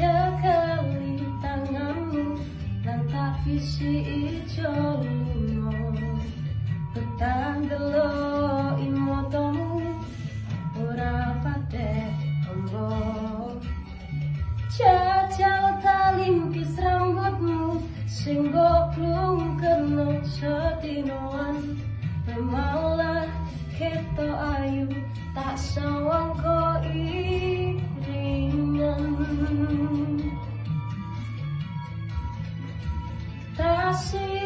Cekali tanganmu dan tak isi Petang delo imotomu ora pate ombo. Jajal talimpis rambutmu sing goklung kena sedinoan Malah iringan Tak